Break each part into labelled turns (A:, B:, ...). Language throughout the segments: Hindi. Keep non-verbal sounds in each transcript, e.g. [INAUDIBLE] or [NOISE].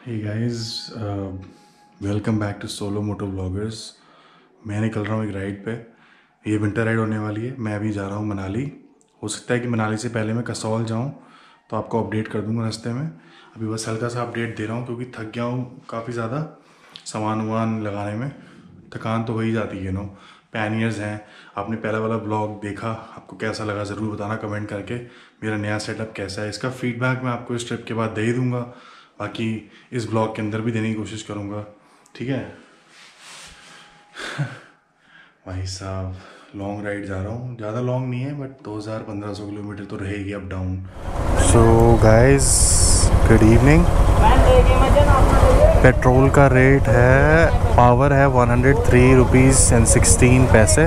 A: Hey guys welcome back to solo moto bloggers मैं निकल रहा हूँ एक राइड पे। ये विंटर राइड होने वाली है। मैं अभी जा रहा हूँ मनाली। हो सकता है कि मनाली से पहले मैं कसौल जाऊँ तो आपको अपडेट कर दूँगा रास्ते में। अभी बस हल्का सा अपडेट दे रहा हूँ, क्योंकि थक गया हूँ काफ़ी ज़्यादा सामान वामान लगाने में। थकान तो हो ही जाती है नो पैनियर्स हैं। आपने पहला वाला ब्लॉग देखा। आपको कैसा लगा ज़रूर बताना कमेंट करके। मेरा नया सेटअप कैसा है? इसका फीडबैक मैं आपको इस ट्रिप के बाद दे ही दूँगा। बाकी इस ब्लॉग के अंदर भी देने की कोशिश करूँगा। ठीक है? [LAUGHS] भाई साहब लॉन्ग राइड जा रहा हूँ। ज़्यादा लॉन्ग नहीं है बट 2000-1500 किलोमीटर तो रहेगी up down so guys good evening petrol का रेट है पावर है one hundred three rupees and sixteen paise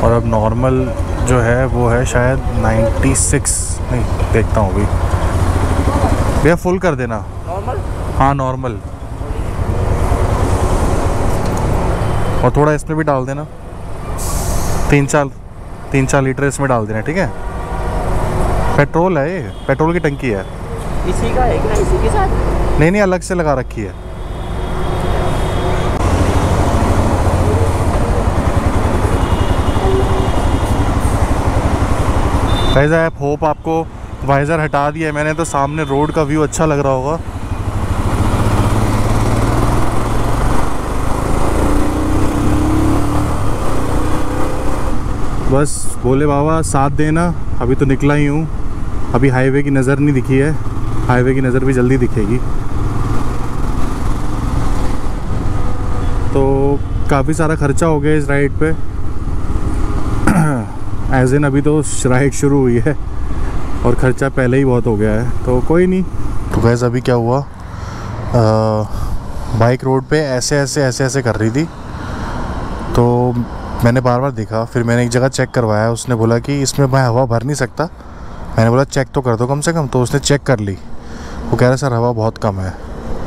A: और अब नॉर्मल जो है, वो है शायद नाइन्टी सिक्स नहीं, देखता हूँ अभी। भैया फुल कर देना।
B: नॉर्मल
A: हाँ नॉर्मल और थोड़ा इसमें भी डाल देना। तीन चार तीन चार लीटर इसमें डाल देना ठीक है? पेट्रोल है ये पेट्रोल की टंकी है।
B: इसी का है कि ना इसी के साथ?
A: नहीं नहीं अलग से लगा रखी है। गाइस आई होप आपको वाइज़र हटा दिया मैंने तो सामने रोड का व्यू अच्छा लग रहा होगा। बस बोले बाबा, साथ देना। अभी तो निकला ही हूँ। अभी हाईवे की नज़र नहीं दिखी है। हाईवे की नज़र भी जल्दी दिखेगी। तो काफ़ी सारा खर्चा हो गया इस राइड पे। [CLEARS THROAT] एज इन अभी तो राइड शुरू हुई है। और ख़र्चा पहले ही बहुत हो गया है तो कोई नहीं। तो गैस अभी क्या हुआ? बाइक रोड पे ऐसे ऐसे ऐसे ऐसे कर रही थी। तो मैंने बार बार देखा, फिर मैंने एक जगह चेक करवाया, उसने बोला कि इसमें मैं हवा भर नहीं सकता। मैंने बोला चेक तो कर दो कम से कम। तो उसने चेक कर ली। वो कह रहा, सर, हवा बहुत कम है।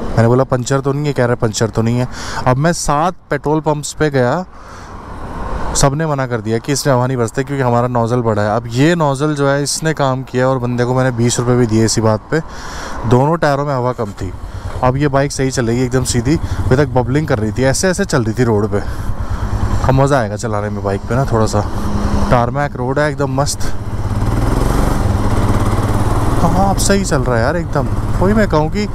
A: मैंने बोला, पंचर तो नहीं है? कह रहा, पंचर तो नहीं है। अब मैं सात पेट्रोल पंप्स पे गया सबने मना कर दिया कि इसमें हवा नहीं बरसते क्योंकि हमारा नोज़ल बड़ा है। अब ये नोज़ल जो है, इसने काम किया और बंदे को मैंने बीस रुपये भी दिए इसी बात पे। दोनों टायरों में हवा कम थी। अब ये बाइक सही चलेगी एकदम सीधी। अभी तक बबलिंग कर रही थी। ऐसे ऐसे चल रही थी रोड पे। अब मज़ा आएगा चलाने में बाइक पे ना थोड़ा सा टारमैक रोड है, एकदम मस्त। हाँ अब सही चल रहा है यार, एकदम। वही मैं कहूँ कि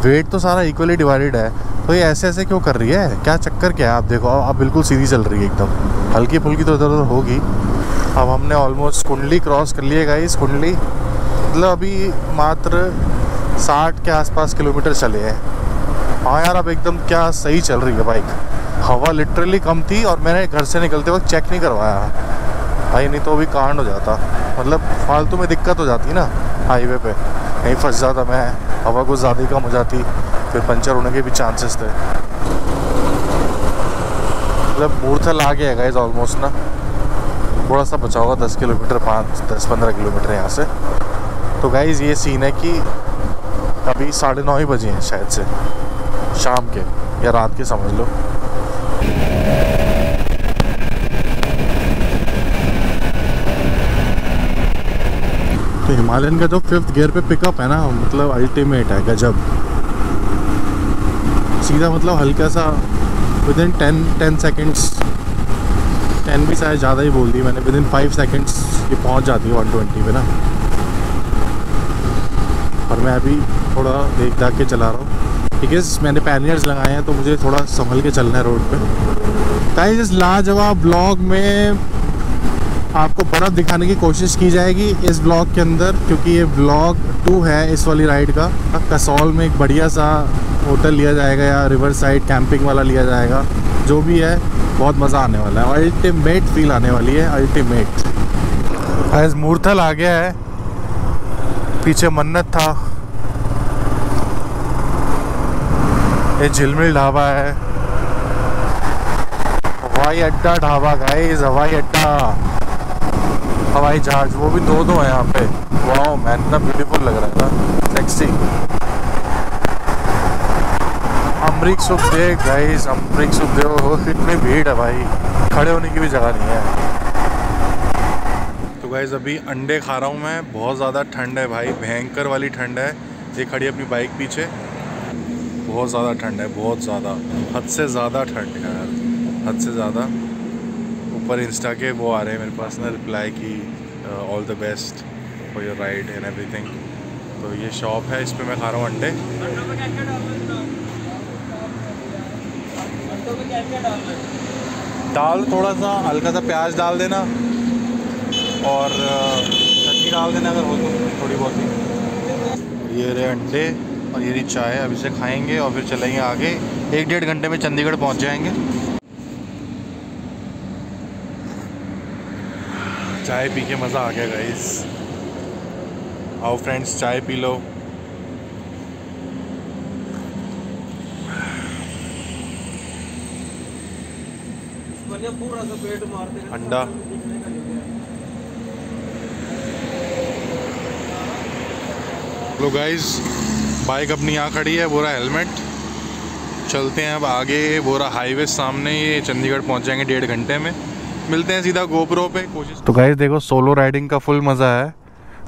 A: वेट तो सारा इक्वली डिवाइडेड है। तो ये ऐसे ऐसे क्यों कर रही है? क्या चक्कर क्या है? आप देखो अब बिल्कुल सीधी चल रही है एकदम। हल्की फुल्की तो इधर उधर होगी। अब हमने ऑलमोस्ट कुंडली क्रॉस कर लिए गाइस कुंडली। मतलब अभी मात्र साठ के आसपास किलोमीटर चले हैं। हाँ यार, अब एकदम क्या सही चल रही है बाइक हवा लिटरली कम थी और मैंने घर से निकलते वक्त चेक नहीं करवाया। भाई, नहीं तो अभी कांड हो जाता। मतलब फालतू में दिक्कत हो जाती ना हाईवे पे। कहीं फंस जाता मैं, हवा कुछ ज़्यादा कम हो जाती। फिर पंचर होने के भी चांसेस थे। मतलब मूर्थल आ गया है ऑलमोस्ट ना। थोड़ा सा बचा होगा, दस किलोमीटर, पाँच, दस, पंद्रह किलोमीटर यहाँ से। तो गाइज़ ये सीन है कि अभी साढ़े नौ ही बजे हैं शायद से। शाम के, या रात के समझ लो। तो हिमालयन का जो फिफ्थ गियर पे पिकअप है ना मतलब अल्टीमेट है, गजब। सीधा मतलब हल्का सा within ten ten seconds ten भी शायद ज़्यादा ही बोल दी मैंने विद इन फाइव सेकेंड्स ये पहुँच जाती है वन ट्वेंटी पे ना। और मैं अभी थोड़ा देख दाख के चला रहा हूँ। ठीक है मैंने पैनियर्स लगाए हैं तो मुझे थोड़ा संभल के चलना है रोड पे। गाइस इस लाजवाब ब्लॉग में आपको बर्फ़ दिखाने की कोशिश की जाएगी इस ब्लॉग के अंदर, क्योंकि ये ब्लॉग टू है इस वाली राइड का। कसौल में एक बढ़िया सा होटल लिया जाएगा या रिवर साइड कैंपिंग वाला लिया जाएगा, जो भी है, बहुत मज़ा आने वाला है। अल्टीमेट फील आने वाली है, अल्टीमेट। एज मूर्थल आ गया है, पीछे मन्नत था। ये झिलमिल ढाबा है। हवाई अड्डा ढाबा गाइस हवाई अड्डा। हवाई जहाज़, वो भी दो दो है यहाँ पे। वाओ मैन इतना ब्यूटीफुल लग रहा है ना। सेक्सी अमरीक सुखदेव गाइस अमरीक सुखदेव कितनी भीड़ है भाई। खड़े होने की भी जगह नहीं है। तो गाइस अभी अंडे खा रहा हूँ मैं। बहुत ज़्यादा ठंड है भाई। भयंकर वाली ठंड है। ये खड़ी अपनी बाइक पीछे। बहुत ज़्यादा ठंड है, बहुत ज़्यादा। हद से ज़्यादा ठंड है यार। हद से ज़्यादा। ऊपर इंस्टा के वो आ रहे हैं मेरे पास ना रिप्लाई की all the best for your ride and everything तो ये शॉप है, इस पर मैं खा रहा हूँ अंडे। दाल थोड़ा सा हल्का सा प्याज डाल देना और चटनी डाल देना अगर हो तो थोड़ी बहुत ही। ये रहे अंडे और ये रही चाय, अब इसे खाएँगे और फिर चलेंगे आगे। एक डेढ़ घंटे में चंडीगढ़ पहुँच जाएँगे। चाय पी के मज़ा आ गया गाइस आओ फ्रेंड्स चाय पी लो। अंडा लो गाइस बाइक अपनी यहाँ खड़ी है बोरा हेलमेट चलते हैं अब आगे बोरा हाईवे सामने ये चंडीगढ़ पहुँच जाएँगे डेढ़ घंटे में। मिलते हैं सीधा गोप्रो पे कोशिश तो गाइस देखो सोलो राइडिंग का फुल मज़ा है।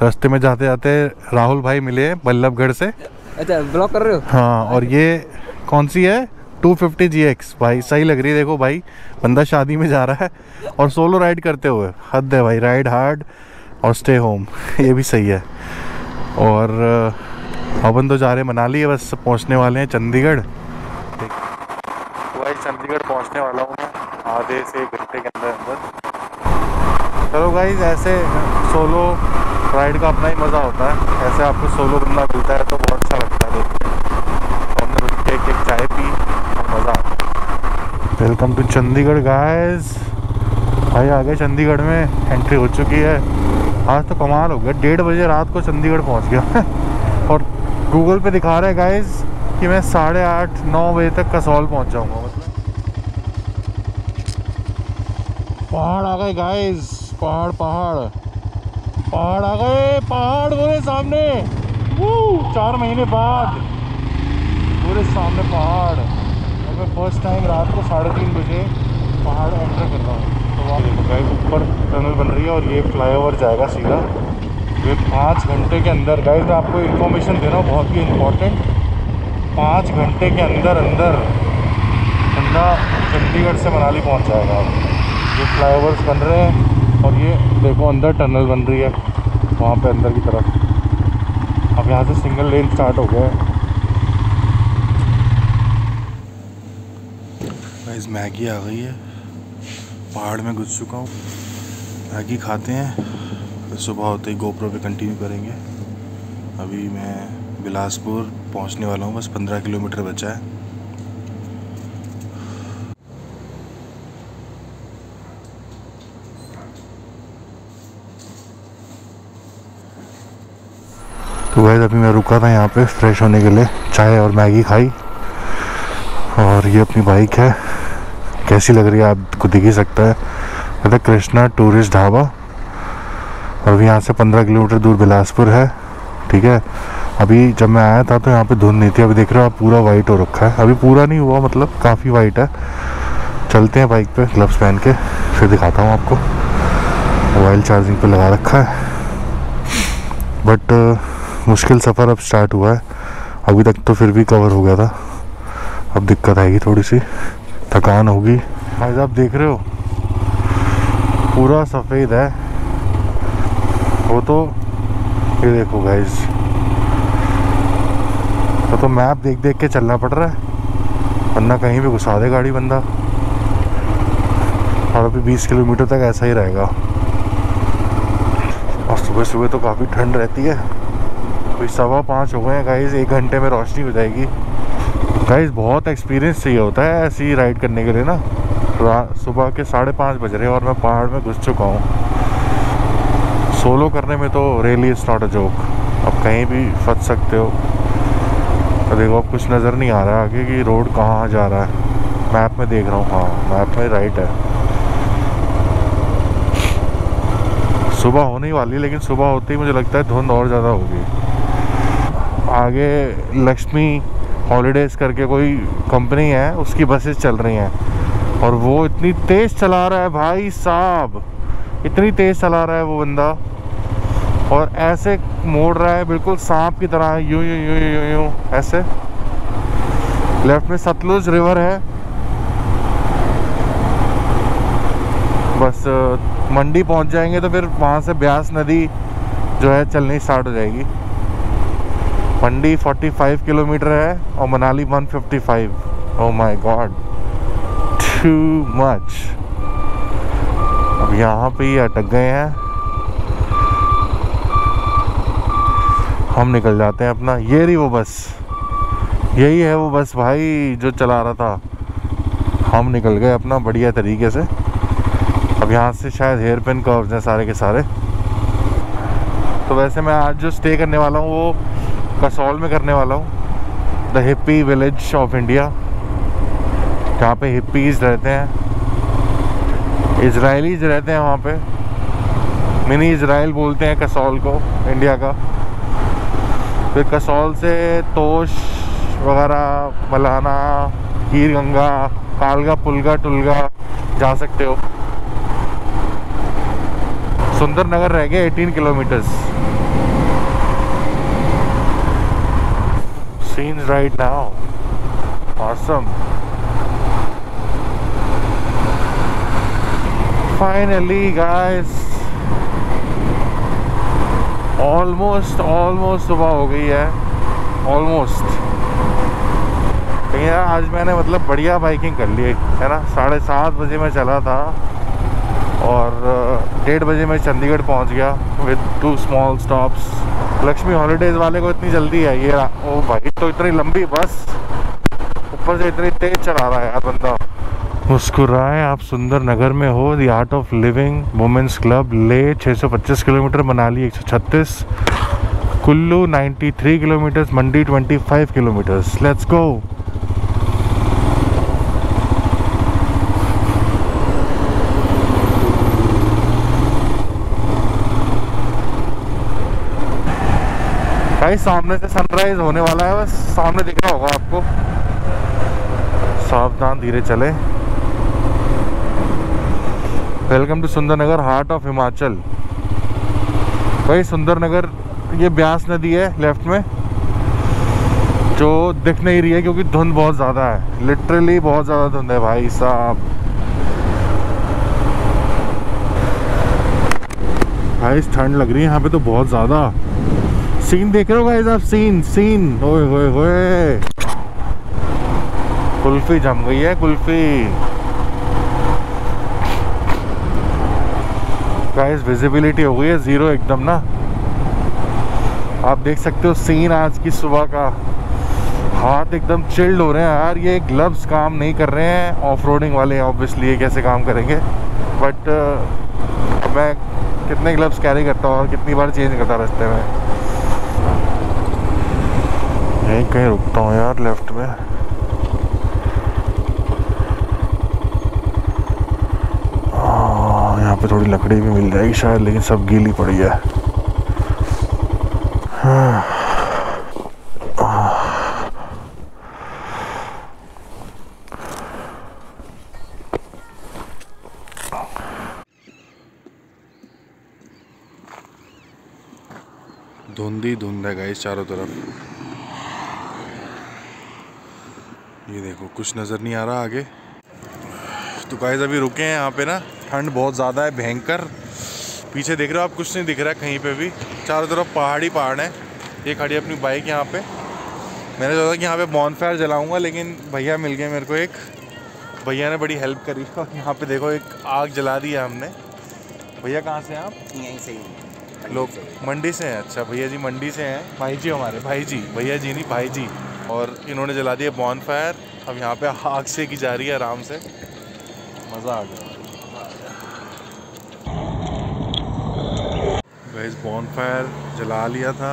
A: रास्ते में जाते जाते राहुल भाई मिले हैं बल्लभगढ़ से।
B: अच्छा ब्लॉक कर रहे हो?
A: हाँ और ये कौन सी है? 250 GX भाई, सही लग रही है, देखो भाई, बंदा शादी में जा रहा है और सोलो राइड करते हुए। हद है भाई राइड हार्ड और स्टे होम ये भी सही है। और अपन तो जा रहे हैं मनाली है बस पहुँचने वाले हैं चंडीगढ़। भाई, चंडीगढ़ पहुँचने वाला हूँ मैं, आधे से एक घंटे के अंदर अंदर। चलो गाइज़ ऐसे सोलो राइड का अपना ही मज़ा होता है। ऐसे आपको सोलो बंदा मिलता है तो बहुत अच्छा लगता है देख के हमने रुक के एक एक चाय पी और मज़ा आता वेलकम टू चंडीगढ़ गाइस भाई, आ गए चंडीगढ़ में. एंट्री हो चुकी है. आज तो कमाल हो गया. डेढ़ बजे रात को चंडीगढ़ पहुँच गया और गूगल पे दिखा रहे है गाइस कि मैं साढ़े आठ, नौ बजे तक कसौल पहुँच जाऊँगा मतलब। पहाड़ आ गए गाइस पहाड़ पहाड़. पहाड़ आ गए. पहाड़ बोले सामने. चार महीने बाद. पूरे सामने पहाड़. मैं फ़र्स्ट टाइम रात को साढ़े तीन बजे पहाड़ एंटर कर रहा हूँ। तो वहाँ देखो गाइस ऊपर टनल बन रही है और ये फ्लाईओवर जाएगा सीधा। ये पाँच घंटे के अंदर गाइस मैं आपको इन्फॉर्मेशन दे रहा हूँ, बहुत ही इम्पोर्टेंट पाँच घंटे के अंदर अंदर बंदा चंडीगढ़ से मनाली पहुँच जाएगा। ये फ्लाईओवर्स बन रहे हैं और ये देखो, अंदर टनल बन रही है, वहाँ पर अंदर की तरफ़। अब यहाँ से सिंगल लेन स्टार्ट हो गया है। मैगी आ गई है। पहाड़ में घुस चुका हूँ। मैगी खाते हैं। फिर सुबह होते ही गोप्रो पे कंटिन्यू करेंगे। अभी मैं बिलासपुर पहुँचने वाला हूँ। बस पंद्रह किलोमीटर बचा है। तो वैसे अभी मैं रुका था यहाँ पे फ्रेश होने के लिए। चाय और मैगी खाई। और ये अपनी बाइक है। कैसी लग रही है आपको दिख ही सकता है। मतलब कृष्णा टूरिस्ट ढाबा। और यहाँ से पंद्रह किलोमीटर दूर बिलासपुर है, ठीक है। अभी जब मैं आया था तो यहाँ पे धुंध नहीं थी, अभी देख रहे हो आप पूरा वाइट हो रखा है। अभी पूरा नहीं हुआ मतलब काफ़ी वाइट है। चलते हैं बाइक पे ग्लव्स पहन के, फिर दिखाता हूँ आपको। मोबाइल चार्जिंग पे लगा रखा है। बट मुश्किल सफ़र अब स्टार्ट हुआ है। अभी तक तो फिर भी कवर हो गया था। अब दिक्कत आएगी थोड़ी सी। थकान होगी। भाई साहब, देख रहे हो? पूरा सफ़ेद है। वो तो ये देखो गाइज़ तो तो मैप देख देख के चलना पड़ रहा है। वरना कहीं भी घुसा दे गाड़ी बंदा। और अभी 20 किलोमीटर तक ऐसा ही रहेगा। और सुबह सुबह तो काफ़ी ठंड रहती है। कोई सवा पाँच हो गए हैं गाइज़ एक घंटे में रोशनी हो जाएगी। गाइज़ बहुत एक्सपीरियंस चाहिए होता है ऐसी राइड करने के लिए ना। सुबह के साढ़े पाँच बज रहे हैं और मैं पहाड़ में घुस चुका हूँ। सोलो करने में तो really it's not a joke अब कहीं भी फंस सकते हो। तो देखो, अब कुछ नज़र नहीं आ रहा आगे कि रोड कहाँ जा रहा है। मैप में देख रहा हूँ हाँ मैप में राइट है। सुबह होने ही वाली लेकिन सुबह होते ही मुझे लगता है धुंध और ज़्यादा होगी। आगे लक्ष्मी हॉलीडेज़ करके कोई कंपनी है, उसकी बसेस चल रही हैं। और वो इतनी तेज़ चला रहा है भाई साहब। इतनी तेज़ चला रहा है वो बंदा। और ऐसे मोड़ रहा है बिल्कुल सांप की तरह, यूँ यूँ यूँ यूँ यूँ, ऐसे। लेफ़्ट में सतलुज रिवर है। बस, मंडी पहुँच जाएँगे तो फिर वहाँ से ब्यास नदी जो है चलनी स्टार्ट हो जाएगी। मंडी 45 किलोमीटर है और Manali 155 oh my God too much अब यहाँ पे ही अटक गए हैं। हम निकल जाते हैं अपना। ये रही वो बस। यही है वो बस भाई जो चला रहा था। हम निकल गए अपना बढ़िया तरीके से। अब यहाँ से शायद हेयर पिन कर्व्स हैं सारे के सारे। तो वैसे मैं आज जो स्टे करने वाला हूँ वो कसौल में करने वाला हूँ। The hippie village of India जहाँ पे हिप्पीज रहते हैं। इसराइलीज रहते हैं वहाँ पे। मिनी इसराइल बोलते हैं कसौल को इंडिया का। फिर कसौल से तोश वगैरह, मलाना हीर गंगा कालगा, पुलगा, टुलगा जा सकते हो। सुंदर नगर रह गए 18 kilometres. Scenes right now. Awesome. Finally, guys. Almost almost सुबह हो गई है. ऑलमोस्ट यार, आज मैंने मतलब बढ़िया बाइकिंग कर ली है ना? साढ़े सात बजे मैं चला था. और डेढ़ बजे मैं चंडीगढ़ पहुँच गया with two small stops Lakshmi holidays वाले को इतनी जल्दी है ये ओ भाई तो इतनी लंबी बस ऊपर से इतनी तेज चला रहा है यार बंदा। मुस्कुराए, आप सुंदर नगर में हो the art of living women's club Leh 625 kilometre, Manali 136 Kullu 93 kilometre Mandi 25 kilometres. Let's go भाई, सामने से सनराइज होने वाला है, बस सामने दिख रहा होगा आपको। सावधान धीरे चले। Welcome to Sundarnagar heart of Himachal भाई सुंदरनगर ये ब्यास नदी है लेफ़्ट में। जो दिख नहीं रही है, क्योंकि धुंध बहुत ज़्यादा है। लिटरली बहुत ज़्यादा धुंध है, भाई साहब। भाई ठंड लग रही है, यहाँ पे तो बहुत ज़्यादा। सीन देख रहे हो गाइस आप? सीन सीन ओए होए होए कुल्फी जम गई है कुल्फी. गाइस विजिबिलिटी हो गई है ज़ीरो एकदम ना. आप देख सकते हो सीन आज की सुबह का. हाथ एकदम चिल्ड हो रहे हैं यार ये ग्लव्स काम नहीं कर रहे हैं. ऑफ़ रोडिंग वाले ऑब्वियसली ये कैसे काम करेंगे? बट uh, मैं कितने ग्लव्स कैरी करता हूँ और कितनी बार चेंज करता रास्ते में. यहीं कहीं रुकता हूँ यार लेफ़्ट में। हाँ, यहाँ पे थोड़ी लकड़ी भी मिल जाएगी शायद लेकिन सब गीली पड़ी है। धुंध धुंध है गाइस चारों तरफ़। ये देखो कुछ नज़र नहीं आ रहा आगे। तो गाइस अभी रुके हैं यहाँ पे ना। ठंड बहुत ज़्यादा है भयंकर। पीछे देख रहे हो आप कुछ नहीं दिख रहा है कहीं पे भी। चारों तरफ़ पहाड़ी पहाड़ है। ये खड़ी अपनी बाइक यहाँ पे। मैंने सोचा कि यहाँ पे बॉनफायर जलाऊँगा लेकिन भैया मिल गए मेरे को एक। भैया ने बड़ी हेल्प करी और यहाँ पे देखो एक आग जला दी है हमने। भैया कहाँ से हैं आप?
B: यहीं से ही।
A: लोग मंडी से हैं। अच्छा भैया जी मंडी से हैं। भाई जी हमारे भाई जी। भैया जी नहीं भाई जी। और इन्होंने जला दिया बॉन फायर अब यहाँ पे आग से की जा रही है आराम से। मज़ा आ गया। गैस फायर जला लिया था।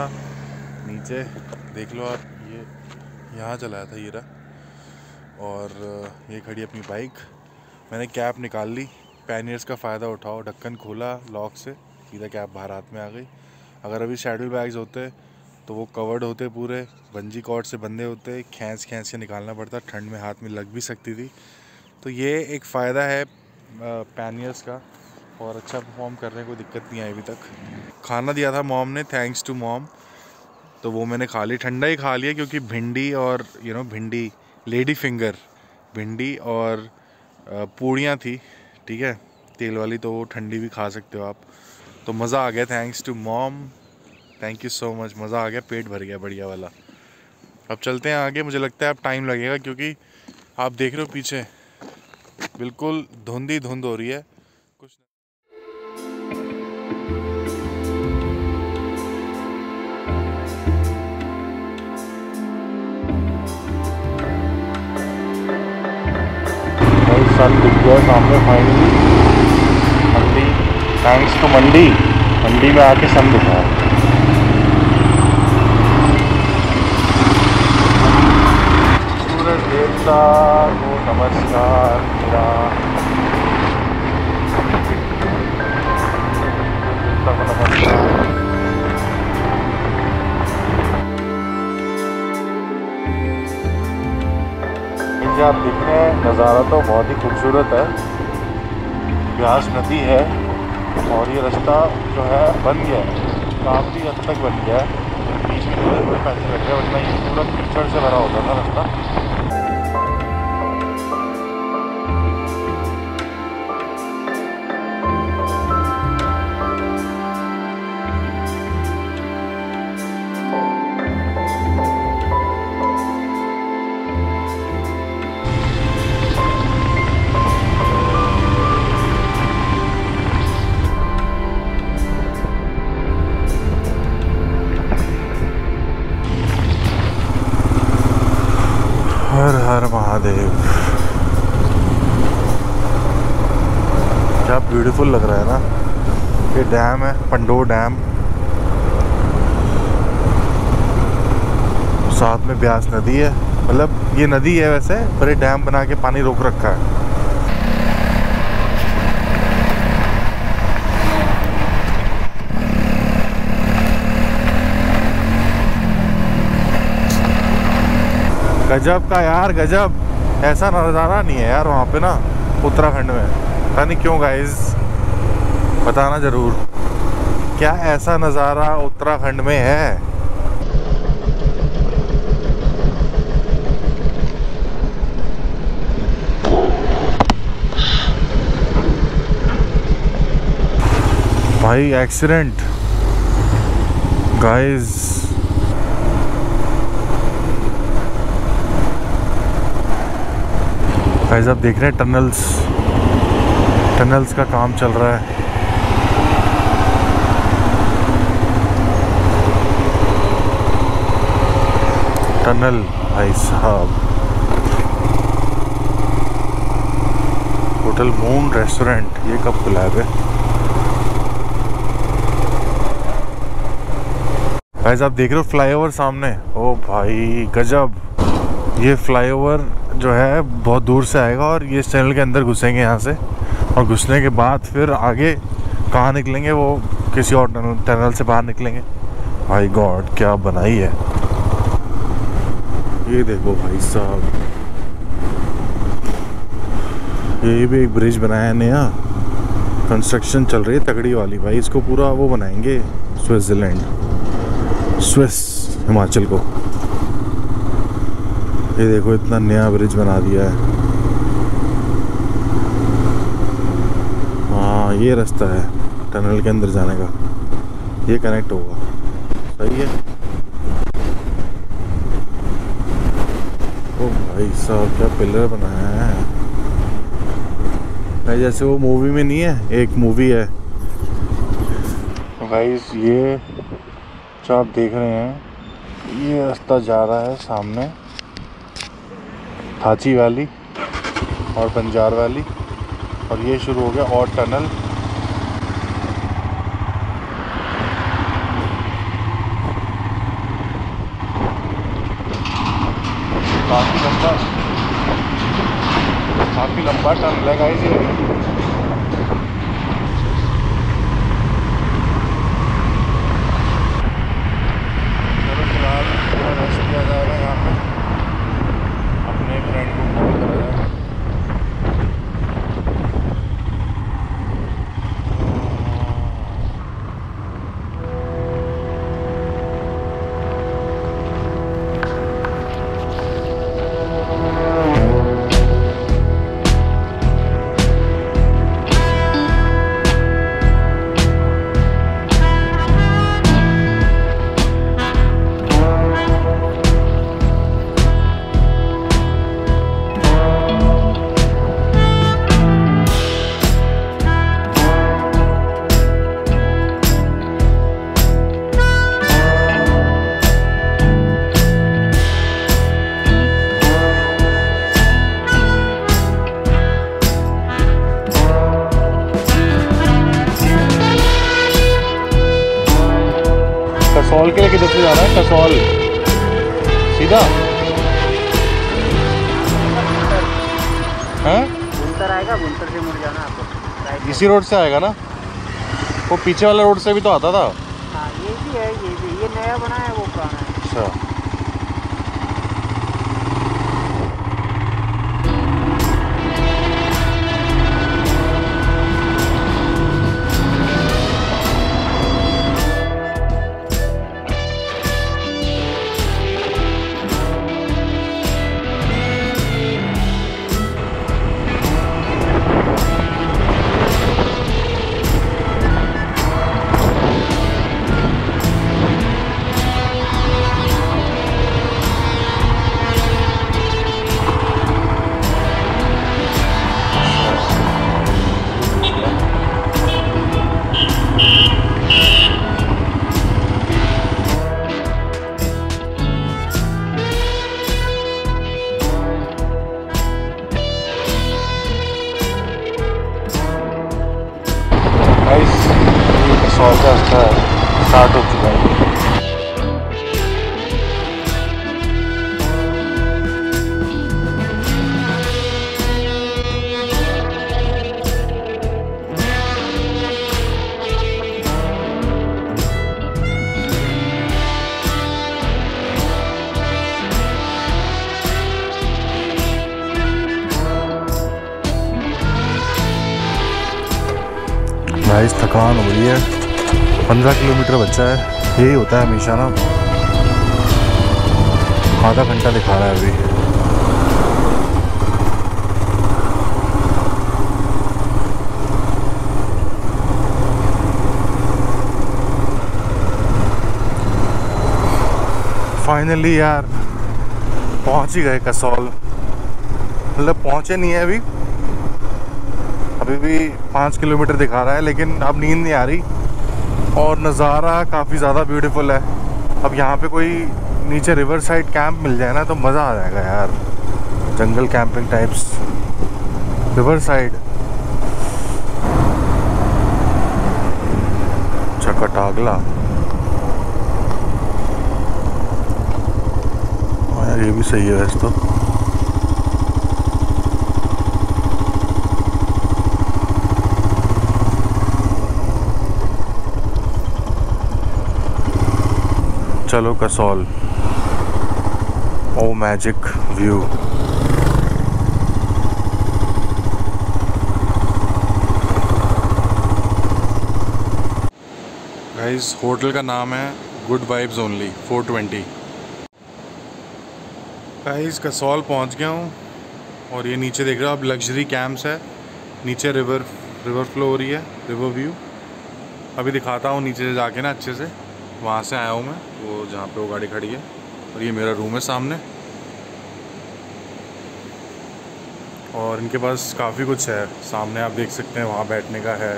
A: नीचे देख लो आप, ये यहाँ जलाया था, ये रहा। और ये खड़ी अपनी बाइक मैंने कैप निकाल ली। पैनियर्स का फ़ायदा उठाओ। ढक्कन खोला लॉक से। सीधा कैप बाहर हाथ में आ गई। अगर अभी शेडल बैग्स होते तो वो कवर्ड होते पूरे, बंजी कॉर्ड से बंधे होते, खींच खींच के निकालना पड़ता, ठंड में हाथ में लग भी सकती थी। तो ये एक फ़ायदा है पैनियर्स का, और अच्छा परफॉर्म करने कोई दिक्कत नहीं आई अभी तक। खाना दिया था मॉम ने थैंक्स टू मॉम तो वो मैंने खा ली, ठंडा ही खा लिया क्योंकि भिंडी और यू नो भिंडी लेडी फिंगर भिंडी और पूड़ियाँ थी, ठीक है? तेल वाली तो वो ठंडी भी खा सकते हो आप। तो मज़ा आ गया thanks to mom thank you so much मज़ा आ गया, पेट भर गया बढ़िया वाला। अब चलते हैं आगे, मुझे लगता है अब टाइम लगेगा क्योंकि आप देख रहे हो पीछे। बिल्कुल धुंधी धुंध हो रही है। कुछ सामने finally Mandi thanks to Mandi. Mandi में आके सन दिखा। सूरज को नमस्कार, मेरा नमस्कार। आप देख रहे हैं, नज़ारा तो बहुत ही खूबसूरत है। ब्यास नदी है और ये रास्ता जो है, बन गया है। काफ़ी हद तक बन गया है। बीच में थोड़े पैसे लग गए, वरना ये पूरा कीचड़ से भरा होता था रास्ता। ब्यूटीफुल लग रहा है ना। ये डैम है पंडोर डैम। साथ में ब्यास नदी है। मतलब ये नदी है वैसे, पर ये डैम बना के पानी रोक रखा है। गजब का यार, गजब। ऐसा नज़ारा नहीं है यार वहाँ पे ना, उत्तराखंड में। पता नहीं क्यों गाइस बताना ज़रूर. क्या ऐसा नज़ारा उत्तराखंड में है? भाई एक्सीडेंट गाइस गाइस आप देख रहे हैं टनल्स टनल्स का काम चल रहा है। टनल, भाई साहब। होटल मून रेस्टोरेंट, ये कब खुला है बे? गाइस आप देख रहे हो फ्लाईओवर सामने? ओ भाई, गजब। ये फ्लाईओवर जो है, बहुत दूर से आएगा और ये इस चैनल के अंदर घुसेंगे यहाँ से। और घुसने के बाद फिर आगे कहाँ निकलेंगे, वो किसी और टनल टनल से बाहर निकलेंगे। भाई गॉड, क्या बनाई है? ये देखो भाई साहब। ये भी एक ब्रिज बनाया है नया। कंस्ट्रक्शन चल रही है तगड़ी वाली भाई। इसको पूरा वो बनाएँगे, स्विट्जरलैंड। स्विस, हिमाचल को। ये देखो, इतना नया ब्रिज बना दिया है हाँ ये रास्ता है टनल के अंदर जाने का। ये कनेक्ट होगा। सही है। ओ भाई साहब, क्या पिलर बनाया है? भाई, जैसे वो मूवी में नहीं है, एक मूवी है। गाइस ये जो आप देख रहे हैं, ये रास्ता जा रहा है सामने। थाची वैली और बंजार वैली। और ये शुरू हो गया और टनल काफ़ी लंबा काफ़ी लंबा कसौल के लिए किधर से जाना है? कसौल। सीधा। हैं?
B: बुनकर आएगा बुनकर से मुड़ जाना आपको।
A: इसी रोड से आएगा ना? वो पीछे वाले रोड से भी तो आता था।
B: हाँ ये भी है ये भी ये नया बना है वो पुराना है।
A: अच्छा। है यही होता है हमेशा ना। आधा घंटा दिखा रहा है अभी। फाइनली यार, पहुँच ही गए कसौल। मतलब पहुँचे नहीं है अभी। अभी भी पाँच किलोमीटर दिखा रहा है, लेकिन अब नींद नहीं आ रही। और नज़ारा काफ़ी ज़्यादा ब्यूटीफुल है। अब यहाँ पे कोई नीचे रिवर साइड कैंप मिल जाए ना तो मज़ा आ जाएगा यार। जंगल कैंपिंग टाइप्स रिवर साइड चकटागला। हाँ यार, ये भी सही है वैसे तो। चलो Kasol. Oh magic view guys hotel का नाम है good vibes only 420 guys Kasol पहुँच गया हूँ और ये नीचे देख रहे हो आप लग्जरी कैंप्स है। नीचे रिवर रिवर फ्लो हो रही है रिवर व्यू अभी दिखाता हूँ नीचे से जाके ना अच्छे से। वहाँ से आया हूँ मैं, वो जहाँ पे वो गाड़ी खड़ी है। और ये मेरा रूम है सामने। और इनके पास काफ़ी कुछ है। सामने आप देख सकते हैं, वहाँ बैठने का है।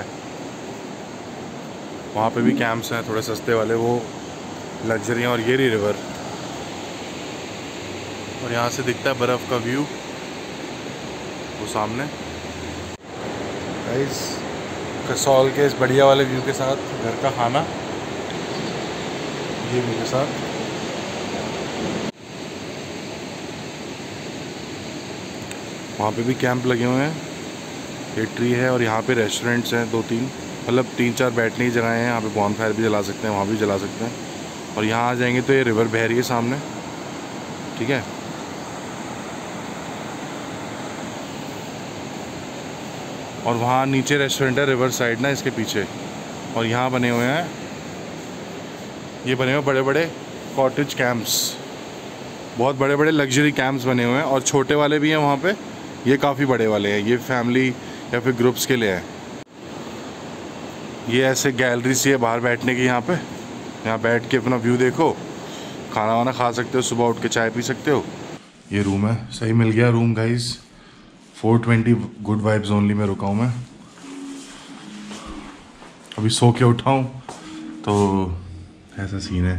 A: वहाँ पे भी कैंप्स हैं, थोड़े सस्ते वाले, वो लग्जरी और ये रही रिवर और यहाँ से दिखता है बर्फ़ का व्यू वो सामने। कसौल के इस बढ़िया वाले व्यू के साथ घर का खाना। ये मेरे साथ। वहाँ पे भी कैंप लगे हुए हैं। ये ट्री है और यहाँ पे रेस्टोरेंट्स हैं दो तीन मतलब तीन चार बैठने की जगह हैं, यहाँ पे बॉन फायर भी जला सकते हैं, वहाँ भी जला सकते हैं। और यहाँ आ जाएँगे तो ये रिवर बह रही है सामने। ठीक है? और वहाँ नीचे रेस्टोरेंट है रिवर साइड ना, इसके पीछे। और यहाँ बने हुए हैं ये बने हुए बड़े बड़े कॉटेज कैंप्स बहुत बड़े बड़े लग्जरी कैंप्स बने हुए हैं और छोटे वाले भी हैं वहाँ पे. ये काफ़ी बड़े वाले हैं. ये फैमिली या फिर ग्रुप्स के लिए हैं. ये ऐसे गैलरी सी है बाहर बैठने की यहाँ पे. यहाँ बैठ के अपना व्यू देखो. खाना वाना खा सकते हो, सुबह उठ के चाय पी सकते हो. ये रूम है. सही मिल गया room guys 420 good vibes only में रुका हूँ मैं. अभी सो के उठा हूँ तो ऐसा सीन है।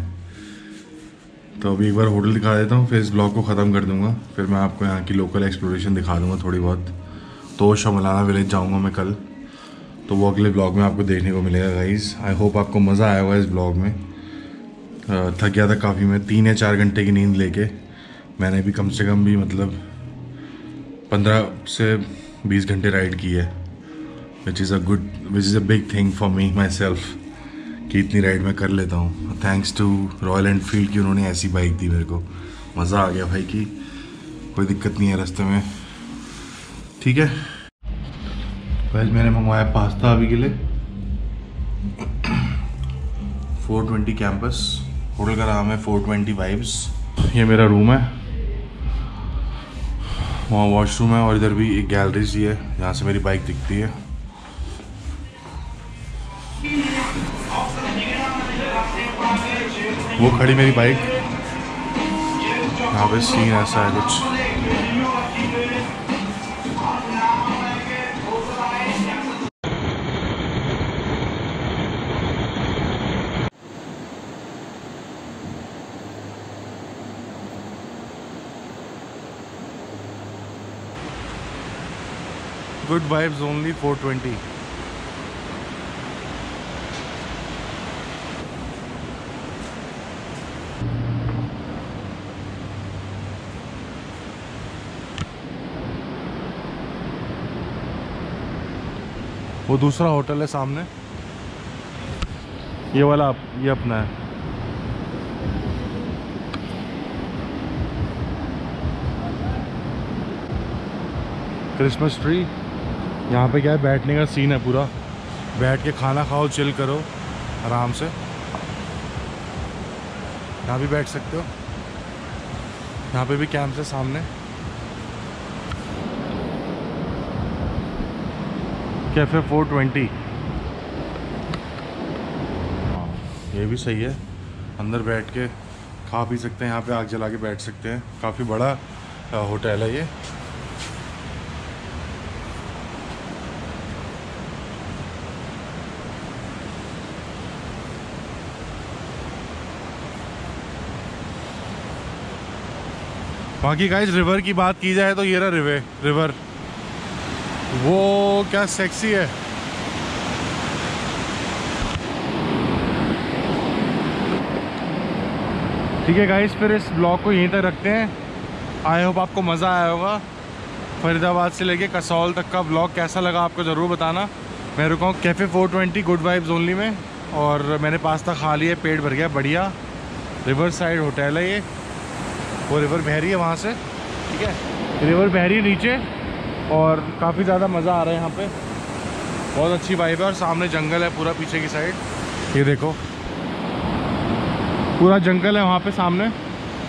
A: तो अभी एक बार होटल दिखा देता हूँ, फिर इस ब्लॉग को ख़त्म कर दूँगा। फिर मैं आपको यहाँ की लोकल एक्सप्लोरेशन दिखा दूँगा थोड़ी बहुत। तो शमलाना विलेज जाऊँगा मैं कल। तो वो अगले ब्लॉग में आपको देखने को मिलेगा गाइज़ आई होप आपको मज़ा आया होगा इस ब्लॉग में। थक गया था काफ़ी मैं, तीन या चार घंटे की नींद लेके। मैंने भी कम से कम भी मतलब पंद्रह से बीस घंटे राइड की है which is a good which is a big thing for me myself कि इतनी राइड मैं कर लेता हूँ। थैंक्स टू रॉयल एनफील्ड की उन्होंने ऐसी बाइक दी मेरे को। मज़ा आ गया भाई कि कोई दिक्कत नहीं है रास्ते में। ठीक है? पहले मैंने मंगवाया पास्ता अभी के लिए। 420 कैंपस होटल का नाम है 420 वाइब्स ये मेरा रूम है। वहाँ वॉशरूम है और इधर भी एक गैलरी सी है, जहाँ से मेरी बाइक दिखती है। वो खड़ी मेरी बाइक यहाँ पे सीन ऐसा है कुछ। गुड वाइब्स ओनली 420 वो दूसरा होटल है सामने। ये वाला अप- ये अपना है। Christmas tree. यहाँ पे क्या है, बैठने का सीन है पूरा। बैठ के खाना खाओ चिल करो, आराम से। यहाँ भी बैठ सकते हो। यहाँ पे भी कैंप है सामने। कैफ़े 420 हाँ ये भी सही है। अंदर बैठ के खा पी सकते हैं, यहाँ पे आग जला के बैठ सकते हैं। काफ़ी बड़ा होटल है ये। बाकी गाइस रिवर की बात की जाए तो ये रहा रिवे रिवर वो क्या सेक्सी है? ठीक है गाइस फिर इस ब्लॉग को यहीं तक रखते हैं। आई होप आपको मज़ा आया होगा। फरीदाबाद से लेके कसौल तक का ब्लॉग कैसा लगा आपको ज़रूर बताना। मैं रुका हूँ कैफ़े 420 गुड वाइब्स ओनली में और मैंने पास्ता खा लिया, पेट भर गया, बढ़िया। रिवर साइड होटल है ये। वो रिवर बहरी है वहाँ से। ठीक है? रिवर बहरी नीचे। और काफ़ी ज़्यादा मज़ा आ रहा है यहाँ पे। बहुत अच्छी वाइब है और सामने जंगल है पूरा पीछे की साइड ये देखो। पूरा जंगल है वहाँ पे सामने।